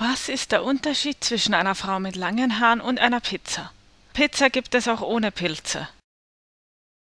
Was ist der Unterschied zwischen einer Frau mit langen Haaren und einer Pizza? Pizza gibt es auch ohne Pilze.